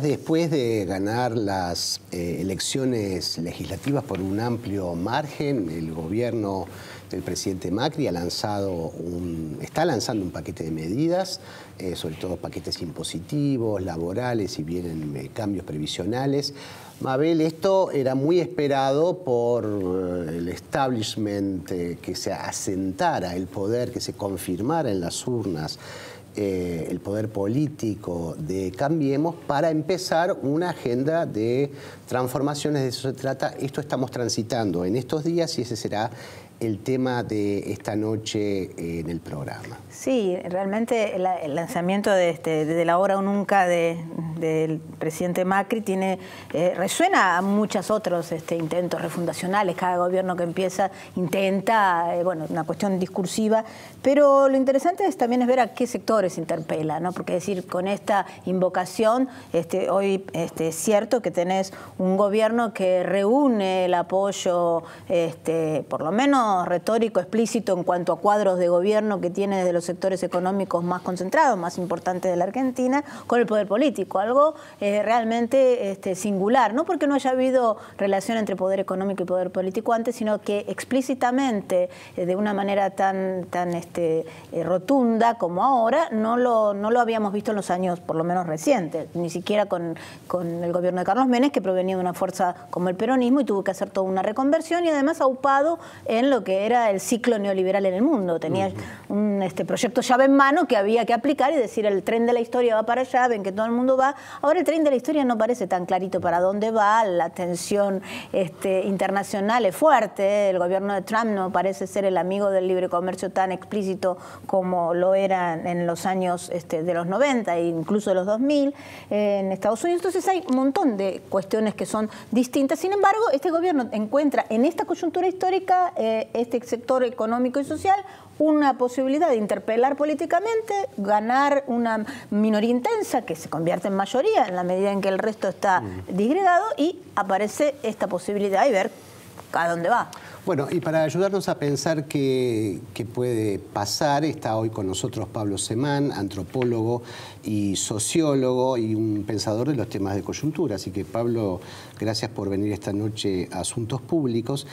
Después de ganar las eh, elecciones legislativas por un amplio margen, el gobierno del presidente Macri ha lanzado un, está lanzando un paquete de medidas, eh, sobre todo paquetes impositivos, laborales y vienen eh, cambios previsionales. Mabel, esto era muy esperado por el establishment que se asentara el poder, que se confirmara en las urnas eh, el poder político de Cambiemos para empezar una agenda de transformaciones. De eso se trata. Esto estamos transitando en estos días y ese será el tema de esta noche en el programa. Sí, realmente el, lanzamiento de, este, la hora o nunca del presidente Macri tiene eh, resuena a muchos otros este, intentos refundacionales. Cada gobierno que empieza intenta, eh, bueno, una cuestión discursiva, pero lo interesante es, también es ver a qué sectores interpela, ¿no? Porque decir, con esta invocación, este, hoy es cierto que tenés un gobierno que reúne el apoyo, por lo menos retórico explícito en cuanto a cuadros de gobierno que tiene desde los sectores económicos más concentrados, más importantes de la Argentina, con el poder político, algo eh, realmente este, singular, no porque no haya habido relación entre poder económico y poder político antes, sino que explícitamente, eh, de una manera tan, tan este, eh, rotunda como ahora, no lo, no lo habíamos visto en los años por lo menos recientes, ni siquiera con, con el gobierno de Carlos Menes, que provenía de una fuerza como el peronismo y tuvo que hacer toda una reconversión y además aupado en lo que era el ciclo neoliberal en el mundo. Tenía un este, proyecto llave en mano que había que aplicar y decir el tren de la historia va para allá, ven que todo el mundo va. Ahora el tren de la historia no parece tan clarito para dónde va, la tensión este, internacional es fuerte, el gobierno de Trump no parece ser el amigo del libre comercio tan explícito como lo era en los años este, de los 90 e incluso de los 2000 en Estados Unidos. Entonces hay un montón de cuestiones que son distintas. Sin embargo, este gobierno encuentra en esta coyuntura histórica eh, este sector económico y social una posibilidad de interpelar políticamente, ganar una minoría intensa que se convierte en mayoría en la medida en que el resto está disgregado y aparece esta posibilidad y ver a dónde va. Bueno, y para ayudarnos a pensar qué, puede pasar, está hoy con nosotros Pablo Semán, antropólogo y sociólogo y un pensador de los temas de coyuntura. Así que Pablo, gracias por venir esta noche a Asuntos Públicos.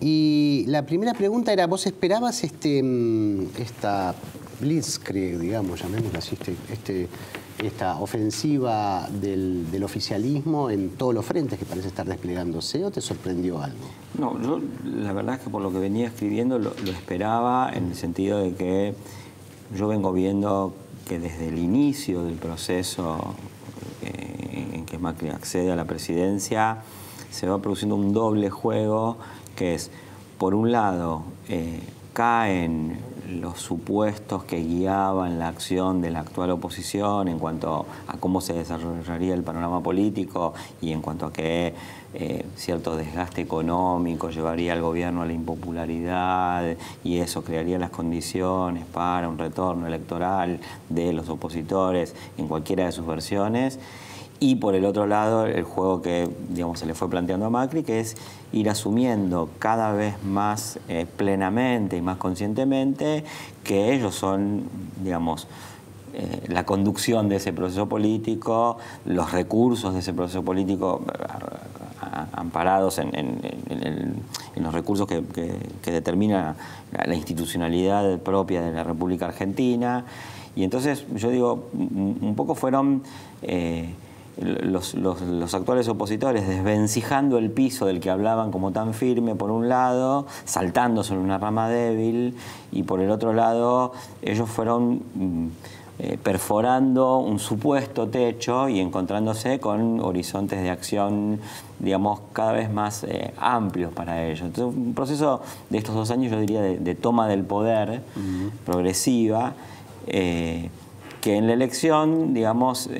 Y la primera pregunta era, ¿vos esperabas este, mm, esta blitzkrieg, digamos, llamémosla así, este, este esta ofensiva del, oficialismo en todos los frentes que parece estar desplegándose o te sorprendió algo? No, yo la verdad es que por lo que venía escribiendo lo, esperaba en el sentido de que yo vengo viendo que desde el inicio del proceso eh, en que Macri accede a la presidencia se va produciendo un doble juego que es, por un lado, eh, caen los supuestos que guiaban la acción de la actual oposición en cuanto a cómo se desarrollaría el panorama político y en cuanto a que eh, cierto desgaste económico llevaría al gobierno a la impopularidad y eso crearía las condiciones para un retorno electoral de los opositores en cualquiera de sus versiones. Y por el otro lado, el juego que digamos, se le fue planteando a Macri, que es ir asumiendo cada vez más eh, plenamente y más conscientemente que ellos son, digamos, eh, la conducción de ese proceso político, los recursos de ese proceso político amparados en, los recursos que, determina la institucionalidad propia de la República Argentina. Y entonces yo digo, un poco fueron... Eh, los, los, actuales opositores desvencijando el piso del que hablaban como tan firme por un lado, saltando sobre una rama débil, y por el otro lado ellos fueron mm, eh, perforando un supuesto techo y encontrándose con horizontes de acción, digamos, cada vez más eh, amplios para ellos. Entonces, un proceso de estos dos años, yo diría, de, toma del poder progresiva, eh, que en la elección, digamos,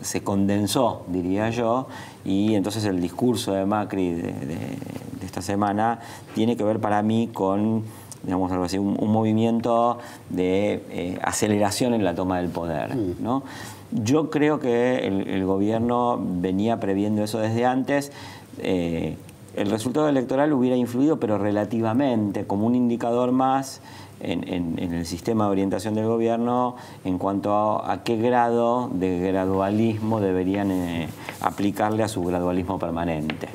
se condensó, diría yo, y entonces el discurso de Macri de esta semana tiene que ver para mí con digamos algo así, un, movimiento de eh, aceleración en la toma del poder. ¿no? Yo creo que el, gobierno venía previendo eso desde antes. Eh, el resultado electoral hubiera influido, pero relativamente, como un indicador más en, el sistema de orientación del gobierno en cuanto a, qué grado de gradualismo deberían eh, aplicarle a su gradualismo permanente.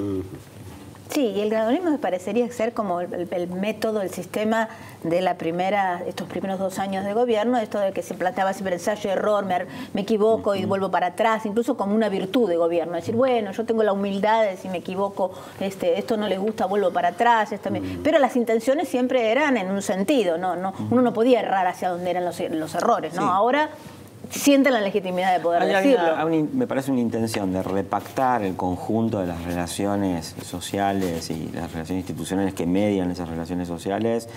Sí, y el gradualismo me parecería ser como el, método, el sistema de la primera, estos primeros dos años de gobierno, esto de que se planteaba siempre ensayo error, me, me equivoco y vuelvo para atrás, incluso como una virtud de gobierno, decir, bueno, yo tengo la humildad de si me equivoco, este, esto no les gusta, vuelvo para atrás, pero las intenciones siempre eran en un sentido, no, no, uno no podía errar hacia donde eran los, errores, ¿no? Ahora sienten la legitimidad de poder decirlo. me parece una intención de repactar el conjunto de las relaciones sociales y las relaciones institucionales que median esas relaciones sociales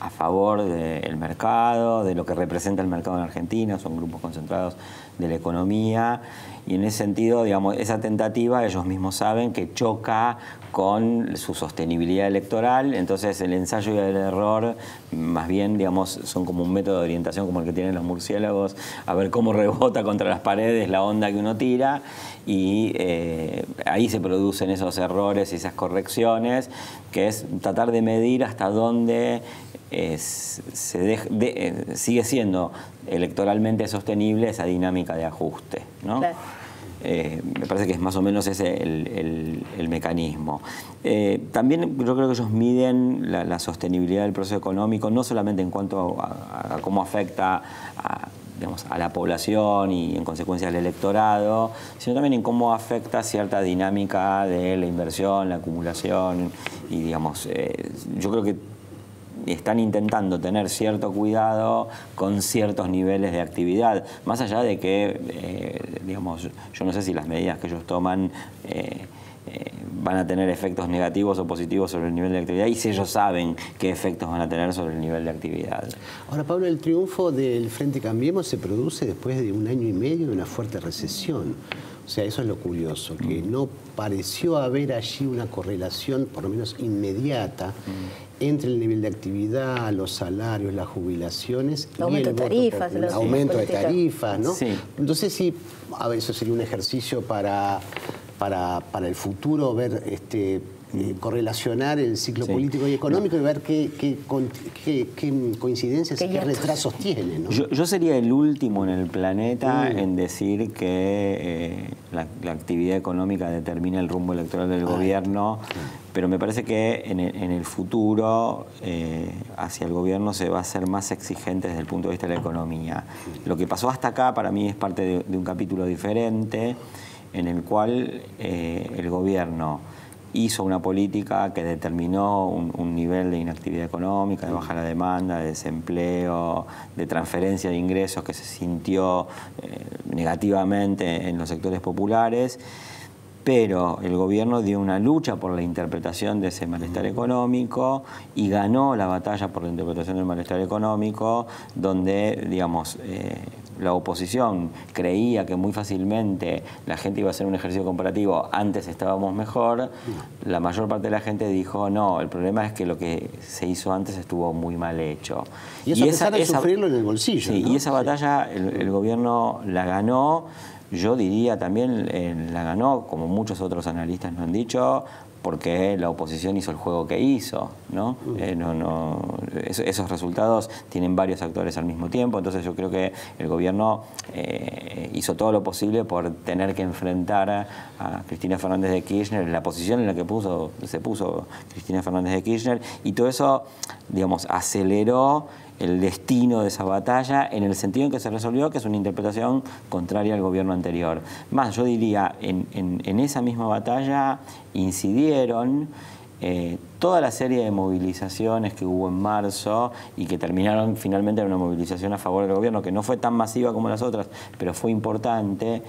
a favor del mercado, de lo que representa el mercado en Argentina, son grupos concentrados de la economía y en ese sentido, digamos, esa tentativa ellos mismos saben que choca con su sostenibilidad electoral, entonces el ensayo y el error más bien, digamos, son como un método de orientación como el que tienen los murciélagos, a ver cómo rebota contra las paredes la onda que uno tira y eh, ahí se producen esos errores y esas correcciones, que es tratar de medir hasta dónde se eh, sigue siendo electoralmente sostenible esa dinámica de ajuste. ¿no? Eh, me parece que es más o menos ese el, mecanismo. Eh, también yo creo que ellos miden la, sostenibilidad del proceso económico, no solamente en cuanto a, cómo afecta a, a la población y en consecuencia al electorado, sino también en cómo afecta cierta dinámica de la inversión, la acumulación y digamos, yo creo que están intentando tener cierto cuidado con ciertos niveles de actividad, más allá de que, eh, digamos, yo no sé si las medidas que ellos toman eh, eh, van a tener efectos negativos o positivos sobre el nivel de actividad y si ellos saben qué efectos van a tener sobre el nivel de actividad. Ahora, Pablo, el triunfo del Frente Cambiemos se produce después de un año y medio de una fuerte recesión. O sea, eso es lo curioso, que mm. no pareció haber allí una correlación, por lo menos inmediata, mm entre el nivel de actividad, los salarios, las jubilaciones el aumento de tarifas, el aumento de tarifas, ¿no? Entonces sí, a ver, eso sería un ejercicio para, para, para el futuro, ver este eh, correlacionar el ciclo político y económico y ver qué, qué, coincidencias y qué retrasos tiene. Yo, sería el último en el planeta mm. en decir que eh, la, actividad económica determina el rumbo electoral del gobierno, pero me parece que en el, futuro eh, hacia el gobierno se va a ser más exigente desde el punto de vista de la economía. Lo que pasó hasta acá para mí es parte de, un capítulo diferente en el cual el gobierno hizo una política que determinó un, nivel de inactividad económica, de baja la demanda, de desempleo, de transferencia de ingresos que se sintió eh, negativamente en los sectores populares. Pero el gobierno dio una lucha por la interpretación de ese malestar económico y ganó la batalla por la interpretación del malestar económico, donde, digamos, eh, la oposición creía que muy fácilmente la gente iba a hacer un ejercicio comparativo, antes estábamos mejor, la mayor parte de la gente dijo, no, el problema es que lo que se hizo antes estuvo muy mal hecho. Y eso esa, a sufrirlo en el bolsillo. Sí, y esa batalla el gobierno la ganó yo diría también eh, la ganó, como muchos otros analistas nos han dicho, porque la oposición hizo el juego que hizo, ¿no? Eh, esos resultados tienen varios actores al mismo tiempo, entonces yo creo que el gobierno eh, hizo todo lo posible por tener que enfrentar a Cristina Fernández de Kirchner en la posición en la que puso, se puso Cristina Fernández de Kirchner, y todo eso, digamos, aceleró el destino de esa batalla en el sentido en que se resolvió, que es una interpretación contraria al gobierno anterior. Más, yo diría, en, esa misma batalla incidieron eh, toda la serie de movilizaciones que hubo en marzo y que terminaron finalmente en una movilización a favor del gobierno, que no fue tan masiva como las otras, pero fue importante.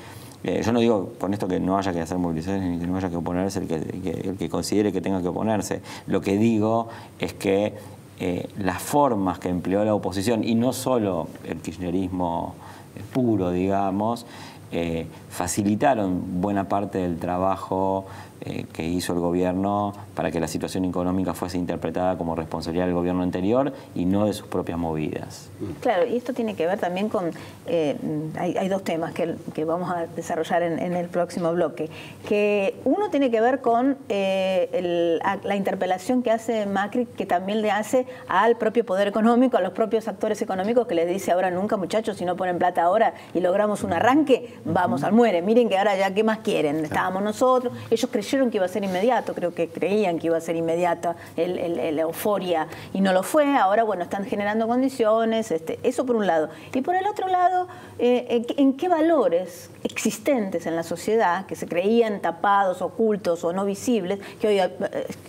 Eh, yo no digo con esto que no haya que hacer movilizaciones ni que no haya que oponerse el que, el que considere que tenga que oponerse. Lo que digo es que eh, las formas que empleó la oposición, y no solo el kirchnerismo puro, digamos, facilitaron buena parte del trabajo eh, que hizo el gobierno para que la situación económica fuese interpretada como responsabilidad del gobierno anterior y no de sus propias movidas. Claro, y esto tiene que ver también con, eh, hay, dos temas que, vamos a desarrollar en, el próximo bloque, que uno tiene que ver con eh, la interpelación que hace Macri, que también le hace al propio poder económico, a los propios actores económicos, que les dice ahora nunca muchachos, si no ponen plata ahora y logramos un arranque, vamos al muere, miren que ahora ya qué más quieren, estábamos nosotros, ellos creyeron que iba a ser inmediato, creo que creían que iba a ser inmediata la euforia y no lo fue. Ahora, bueno, están generando condiciones, este, eso por un lado. Y por el otro lado, eh, en qué valores existentes en la sociedad, que se creían tapados, ocultos o no visibles, que hoy,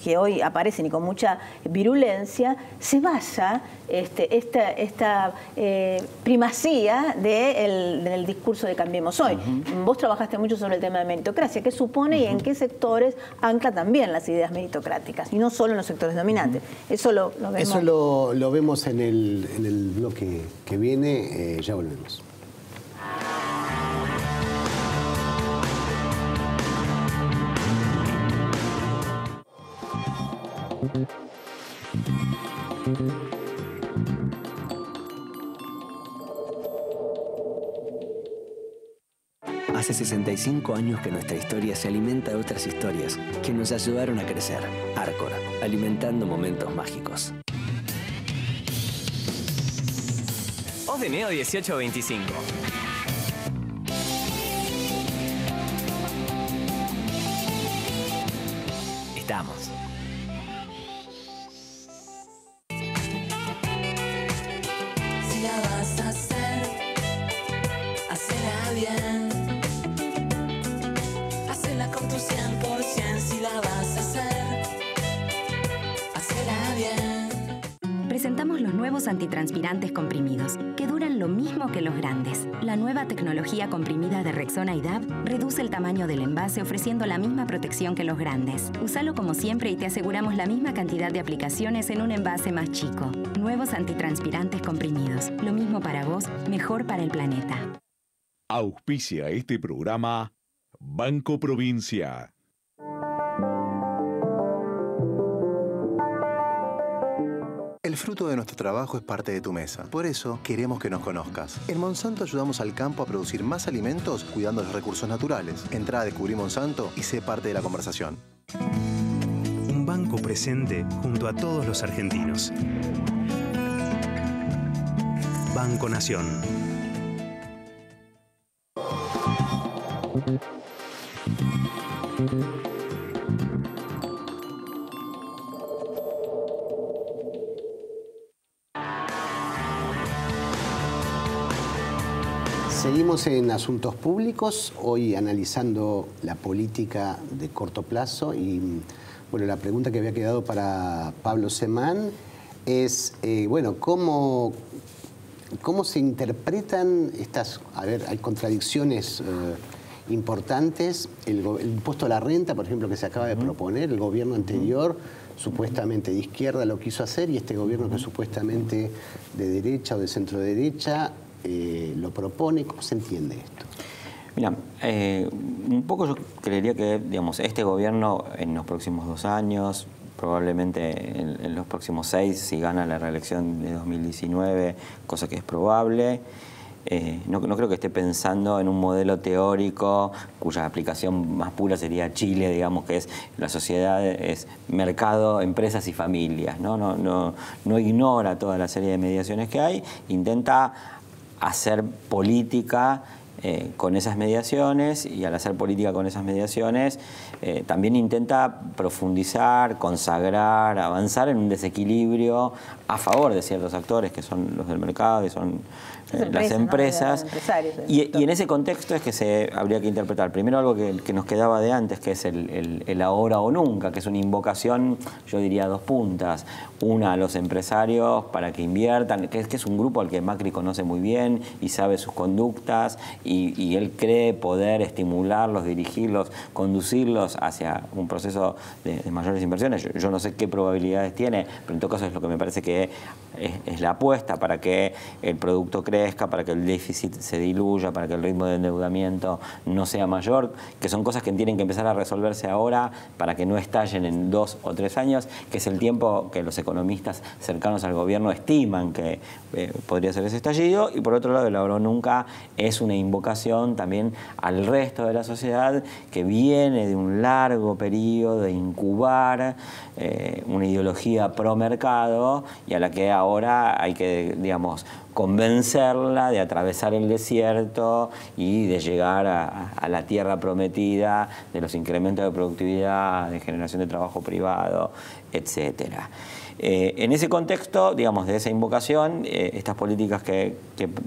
que hoy aparecen y con mucha virulencia, se basa este, esta, esta eh, primacía del discurso de Cambiemos Hoy. Vos trabajaste mucho sobre el tema de meritocracia, ¿qué supone y en qué sectores ancla también las ideas meritocráticas? Y no solo en los sectores dominantes. Eso lo, vemos. Eso lo, vemos en el, en el bloque que viene, eh, ya volvemos. Hace 65 años que nuestra historia se alimenta de otras historias que nos ayudaron a crecer. Arcor, alimentando momentos mágicos. Neo 1825. Antitranspirantes comprimidos, que duran lo mismo que los grandes. La nueva tecnología comprimida de Rexona y DAB reduce el tamaño del envase ofreciendo la misma protección que los grandes. Úsalo como siempre y te aseguramos la misma cantidad de aplicaciones en un envase más chico. Nuevos antitranspirantes comprimidos. Lo mismo para vos, mejor para el planeta. Auspicia este programa Banco Provincia. El fruto de nuestro trabajo es parte de tu mesa. Por eso queremos que nos conozcas. En Monsanto ayudamos al campo a producir más alimentos cuidando los recursos naturales. Entra a descubrir Monsanto y sé parte de la conversación. Un banco presente junto a todos los argentinos. Banco Nación. Seguimos en asuntos públicos, hoy analizando la política de corto plazo y bueno, la pregunta que había quedado para Pablo Semán es, eh, bueno, ¿cómo, ¿cómo se interpretan estas, a ver, hay contradicciones eh, importantes, el, impuesto a la renta, por ejemplo, que se acaba de proponer, el gobierno anterior supuestamente de izquierda lo quiso hacer y este gobierno que supuestamente de derecha o de centro derecha eh, lo propone? ¿Cómo se entiende esto? Mira, eh, un poco yo creería que digamos, este gobierno en los próximos dos años, probablemente en, los próximos seis, si gana la reelección de 2019, cosa que es probable, eh, no, creo que esté pensando en un modelo teórico cuya aplicación más pura sería Chile, digamos que es la sociedad es mercado, empresas y familias. ¿no? No, no, no ignora toda la serie de mediaciones que hay, intenta hacer política eh, con esas mediaciones y al hacer política con esas mediaciones eh, también intenta profundizar, consagrar, avanzar en un desequilibrio a favor de ciertos actores que son los del mercado y son las empresas. Y, en ese contexto es que se habría que interpretar primero algo que, nos quedaba de antes, que es el, ahora o nunca, que es una invocación, yo diría dos puntas. Una a los empresarios para que inviertan, que es, que es un grupo al que Macri conoce muy bien y sabe sus conductas y, él cree poder estimularlos, dirigirlos, conducirlos hacia un proceso de, mayores inversiones. Yo, no sé qué probabilidades tiene, pero en todo caso es lo que me parece que es, es la apuesta para que el producto crezca para que el déficit se diluya, para que el ritmo de endeudamiento no sea mayor, que son cosas que tienen que empezar a resolverse ahora para que no estallen en dos o tres años, que es el tiempo que los economistas cercanos al gobierno estiman que eh, podría ser ese estallido. Y por otro lado, el ahora nunca es una invocación también al resto de la sociedad que viene de un largo periodo de incubar eh, una ideología pro mercado y a la que ahora hay que, digamos, convencerla de atravesar el desierto y de llegar a, la tierra prometida, de los incrementos de productividad, de generación de trabajo privado, etcétera. Eh, en ese contexto, digamos, de esa invocación, eh, estas políticas que,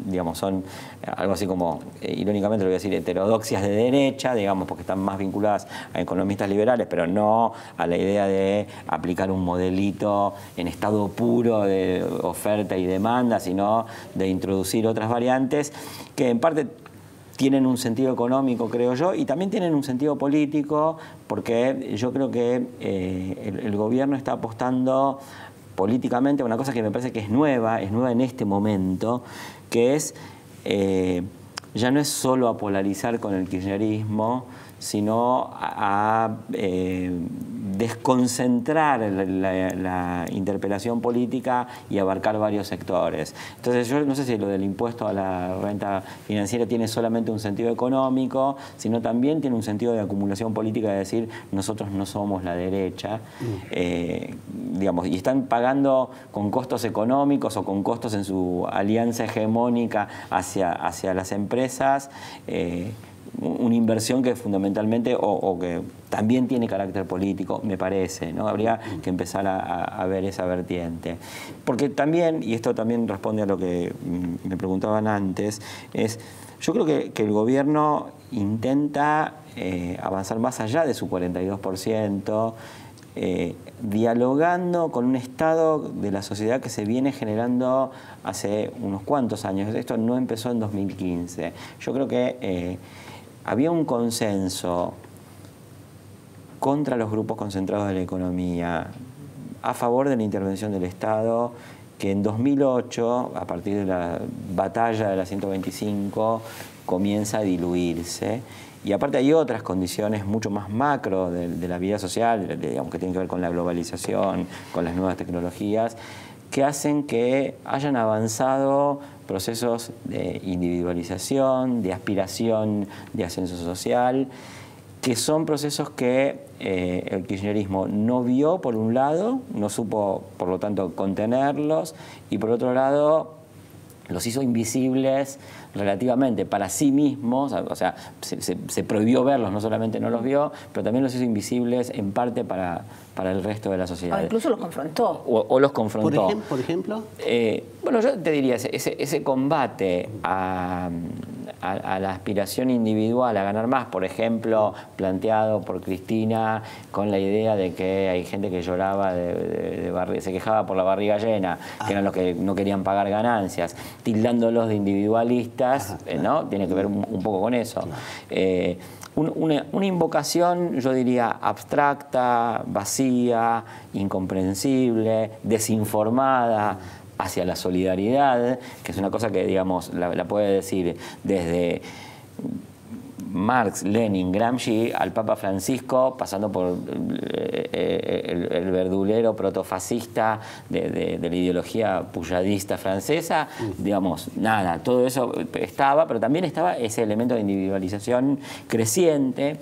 digamos, son algo así como, eh, irónicamente lo voy a decir, heterodoxias de derecha, digamos, porque están más vinculadas a economistas liberales, pero no a la idea de aplicar un modelito en estado puro de oferta y demanda, sino de introducir otras variantes que en parte tienen un sentido económico, creo yo, y también tienen un sentido político, porque yo creo que el, gobierno está apostando políticamente una cosa que me parece que es nueva, es nueva en este momento, que es, eh, ya no es solo a polarizar con el kirchnerismo, sino a, eh, desconcentrar la, interpelación política y abarcar varios sectores. Entonces yo no sé si lo del impuesto a la renta financiera tiene solamente un sentido económico, sino también tiene un sentido de acumulación política de decir nosotros no somos la derecha, mm. eh, digamos, y están pagando con costos económicos o con costos en su alianza hegemónica hacia, hacia las empresas. Eh, una inversión que fundamentalmente o, que también tiene carácter político, me parece, ¿no? Habría que empezar a, ver esa vertiente. Porque también, y esto también responde a lo que mm, me preguntaban antes, es, yo creo que, el gobierno intenta eh, avanzar más allá de su 42%, eh, dialogando con un estado de la sociedad que se viene generando hace unos cuantos años. Esto no empezó en 2015. Yo creo que eh, había un consenso contra los grupos concentrados de la economía, a favor de la intervención del Estado, que en 2008, a partir de la batalla de la 125, comienza a diluirse. Y aparte hay otras condiciones mucho más macro de, la vida social, digamos, que tienen que ver con la globalización, con las nuevas tecnologías, que hacen que hayan avanzado procesos de individualización, de aspiración, de ascenso social, que son procesos que eh, el kirchnerismo no vio por un lado, no supo por lo tanto contenerlos, y por otro lado los hizo invisibles relativamente para sí mismos, o sea, se, prohibió verlos, no solamente no los vio, pero también los hizo invisibles en parte para, para el resto de la sociedad. O incluso los confrontó. O, los confrontó. ¿Por, ejemplo? Eh, bueno, yo te diría, ese, ese combate a, a, la aspiración individual a ganar más, por ejemplo, planteado por Cristina con la idea de que hay gente que lloraba, de, se quejaba por la barriga llena, que eran los que no querían pagar ganancias, tildándolos de individualistas, eh, ¿no? Tiene que ver un, poco con eso. Eh, una, una, invocación, yo diría, abstracta, vacía, incomprensible, desinformada hacia la solidaridad, que es una cosa que, digamos, la, puede decir desde Marx, Lenin, Gramsci al Papa Francisco, pasando por eh, eh, el, verdulero protofascista de, la ideología puyadista francesa, digamos, nada, todo eso estaba, pero también estaba ese elemento de individualización creciente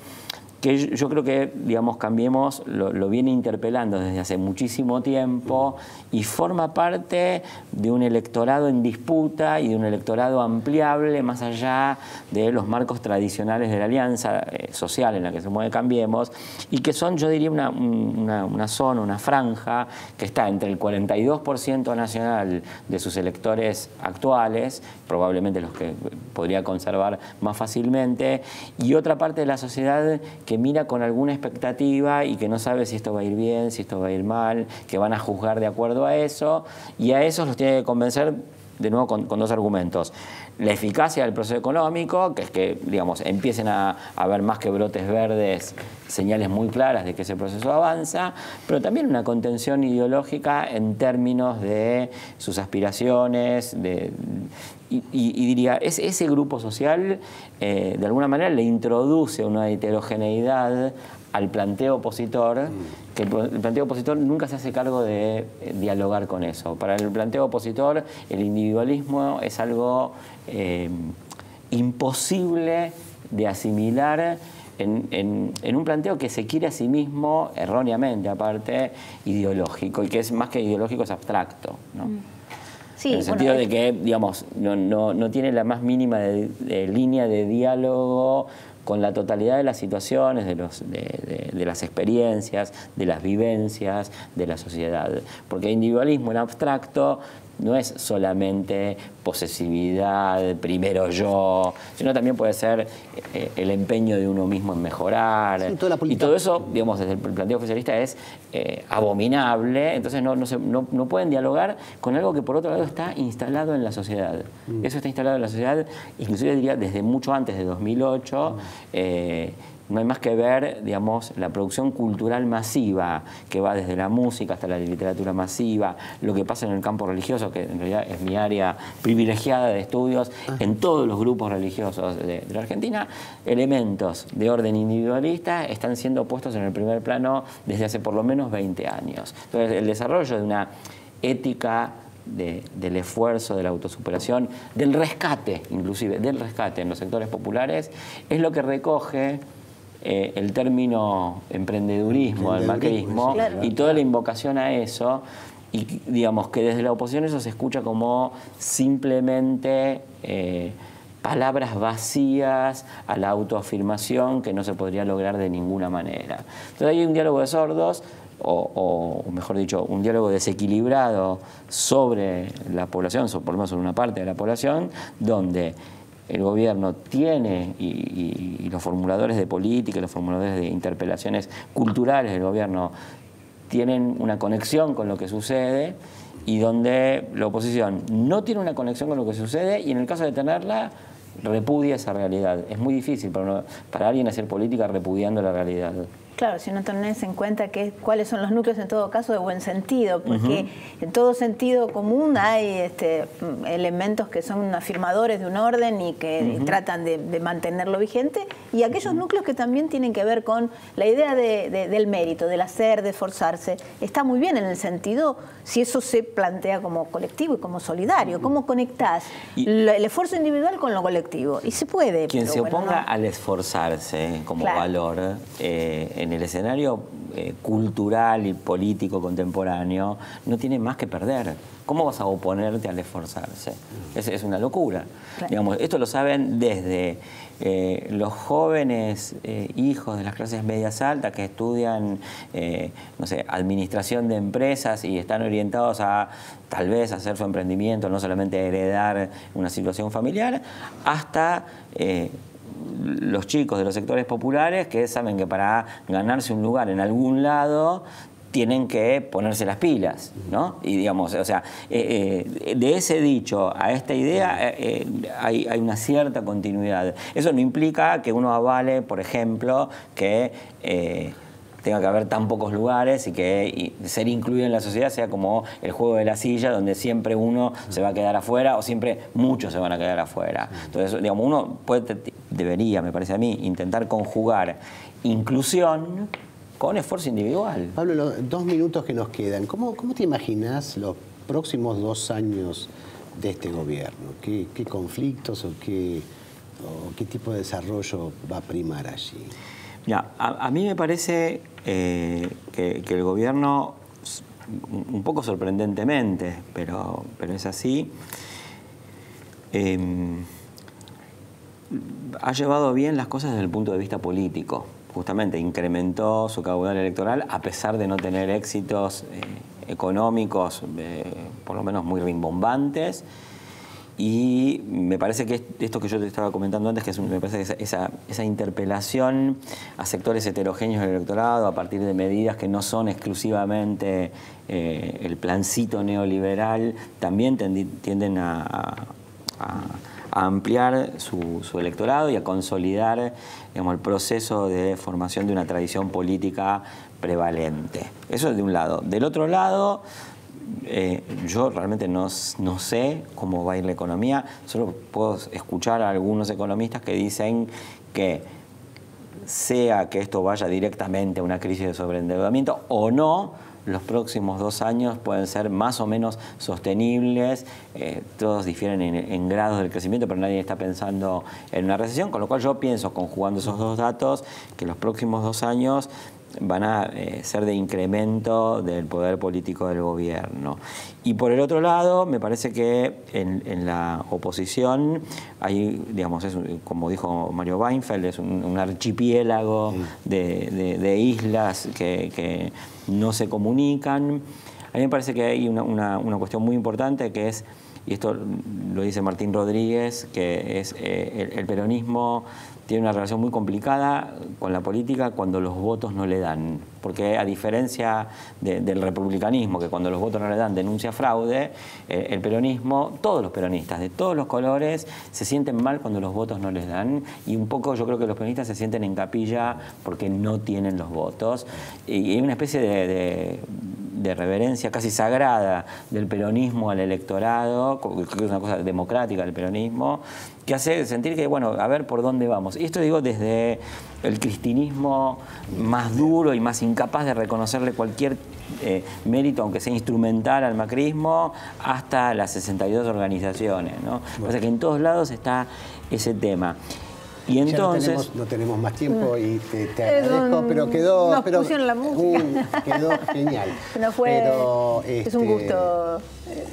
que yo- creo que, digamos, Cambiemos lo, viene interpelando desde hace muchísimo tiempo y forma parte de un electorado en disputa y de un electorado ampliable más allá de los marcos tradicionales de la alianza eh, social en la que se mueve Cambiemos y que son, yo diría, una, un- una- una zona, una franja que está entre el 42% nacional de sus electores actuales, probablemente los que podría conservar más fácilmente, y otra parte de la sociedad que mira con alguna expectativa y que no sabe si esto va a ir bien, si esto va a ir mal, que van a juzgar de acuerdo a eso, y a esos los tiene que convencer de nuevo con, dos argumentos. La eficacia del proceso económico, que es que, digamos, empiecen a, a ver más que brotes verdes, señales muy claras de que ese proceso avanza, pero también una contención ideológica en términos de sus aspiraciones, de, y, diría, es, ese grupo social eh, de alguna manera le introduce una heterogeneidad al planteo opositor, que el, planteo opositor nunca se hace cargo de eh, dialogar con eso. Para el planteo opositor, el individualismo es algo eh, imposible de asimilar en, en- en un planteo que se quiere a sí mismo, erróneamente aparte, ideológico, y que es más que ideológico, es abstracto. ¿no? Sí, en el sentido de que, digamos, no, no- no tiene la más mínima de- de línea de diálogo con la totalidad de las situaciones, de, los, de, de- de las experiencias, de las vivencias de la sociedad. Porque individualismo en abstracto no es solamente posesividad, primero yo, sino también puede ser eh, el empeño de uno mismo en mejorar. Sí, toda la y todo eso, digamos, desde el planteo oficialista es eh, abominable, entonces no, no, se- no- no pueden dialogar con algo que por otro lado está instalado en la sociedad. Eso está instalado en la sociedad, inclusive diría desde mucho antes de 2008. eh, no hay más que ver, digamos, la producción cultural masiva, que va desde la música hasta la literatura masiva, lo que pasa en el campo religioso, que en realidad es mi área privilegiada de estudios, en todos los grupos religiosos de, de la Argentina, elementos de orden individualista están siendo puestos en el primer plano desde hace por lo menos 20 años. Entonces, el desarrollo de una ética de- del esfuerzo, de la autosuperación, del rescate, inclusive, del rescate en los sectores populares, es lo que recoge eh, el término emprendedurismo, el macrismo, Claro. y toda la invocación a eso, y digamos que desde la oposición eso se escucha como simplemente eh, palabras vacías a la autoafirmación que no se podría lograr de ninguna manera. Entonces hay un diálogo de sordos, o, o, mejor dicho, un diálogo desequilibrado sobre la población, so- por lo menos sobre una parte de la población, donde el gobierno tiene, y, los formuladores de política, los formuladores de interpelaciones culturales del gobierno tienen una conexión con lo que sucede y donde la oposición no tiene una conexión con lo que sucede y en el caso de tenerla repudia esa realidad. Es muy difícil para, para alguien hacer política repudiando la realidad. Claro, si no tenés en cuenta que, cuáles son los núcleos en todo caso de buen sentido, porque en todo sentido común hay este, elementos que son afirmadores de un orden y que tratan de, de mantenerlo vigente, y aquellos núcleos que también tienen que ver con la idea de- de- del mérito, del hacer, de esforzarse. Está muy bien en el sentido si eso se plantea como colectivo y como solidario. ¿Cómo conectás Y- lo- el esfuerzo individual con lo colectivo? Y se puede. Quien pero se bueno, oponga no. al esforzarse como Claro. valor eh, en el escenario eh, cultural y político contemporáneo no tiene más que perder. ¿Cómo vas a oponerte al esforzarse? Es, es una locura. Claro. Digamos, esto lo saben desde eh, los jóvenes eh, hijos de las clases medias altas que estudian, no sé, administración de empresas y están orientados a tal vez hacer su emprendimiento, no solamente heredar una situación familiar, hasta los chicos de los sectores populares que saben que para ganarse un lugar en algún lado tienen que ponerse las pilas, ¿no? Y digamos, o sea, eh, eh, de ese dicho a esta idea eh, hay, hay una cierta continuidad. Eso no implica que uno avale, por ejemplo, que tenga que haber tan pocos lugares y que y ser incluido en la sociedad sea como el juego de la silla, donde siempre uno se va a quedar afuera o siempre muchos se van a quedar afuera. Entonces, digamos, uno puede, debería, me parece a mí, intentar conjugar inclusión con esfuerzo individual. Pablo, los dos minutos que nos quedan, ¿cómo, cómo te imaginas los próximos dos años de este gobierno? ¿Qué, qué conflictos o qué, o qué tipo de desarrollo va a primar allí? Ya, a, a mí me parece eh, que, que el gobierno, un poco sorprendentemente, pero, pero es así, em, ha llevado bien las cosas desde el punto de vista político. Justamente incrementó su caudal electoral a pesar de no tener éxitos eh, económicos, eh, por lo menos muy rimbombantes. Y me parece que esto que yo te estaba comentando antes, que es me parece que esa, interpelación a sectores heterogéneos del electorado a partir de medidas que no son exclusivamente eh, el plancito neoliberal, también tienden a- a ampliar su, electorado y a consolidar digamos, el proceso de formación de una tradición política prevalente. Eso es de un lado. Del otro lado, eh, yo realmente no, no sé cómo va a ir la economía, solo puedo escuchar a algunos economistas que dicen que sea que esto vaya directamente a una crisis de sobreendeudamiento o no, los próximos dos años pueden ser más o menos sostenibles, eh, todos difieren en, en grados del crecimiento, pero nadie está pensando en una recesión, con lo cual yo pienso, conjugando esos dos datos, que los próximos dos años van a eh, ser de incremento del poder político del gobierno. Y por el otro lado, me parece que en, en la oposición hay, digamos, es, como dijo Mario Weinfeld, es un, un archipiélago de, de- de islas que, que no se comunican. A mí me parece que hay una, una- una cuestión muy importante que es, y esto lo dice Martín Rodríguez, que es eh, el, el peronismo tiene una relación muy complicada con la política cuando los votos no le dan. Porque a diferencia de- del republicanismo, que cuando los votos no le dan denuncia fraude, eh, el peronismo, todos los peronistas de todos los colores se sienten mal cuando los votos no les dan. Y un poco yo creo que los peronistas se sienten en capilla porque no tienen los votos. Y hay una especie de de reverencia casi sagrada del peronismo al electorado, que es una cosa democrática del peronismo, que hace sentir que, bueno, a ver por dónde vamos. Y esto digo desde el cristinismo más duro y más incapaz de reconocerle cualquier eh, mérito, aunque sea instrumental al macrismo, hasta las 62 organizaciones. ¿no? O sea que en todos lados está ese tema. Y Ya no entonces... tenemos, no tenemos más tiempo y te, te agradezco, un- pero quedó... nos pero, pusieron la música. un- quedó genial. No fue, Pero, es un este, gusto,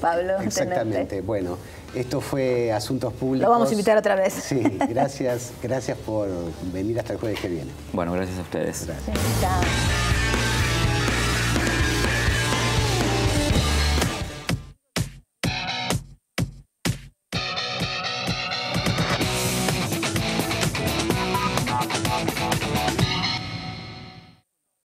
Pablo. Exactamente. tenerte. Bueno, esto fue Asuntos Públicos. Lo vamos a invitar otra vez. Sí, gracias, gracias por venir hasta el jueves que viene. Bueno, gracias a ustedes. Gracias.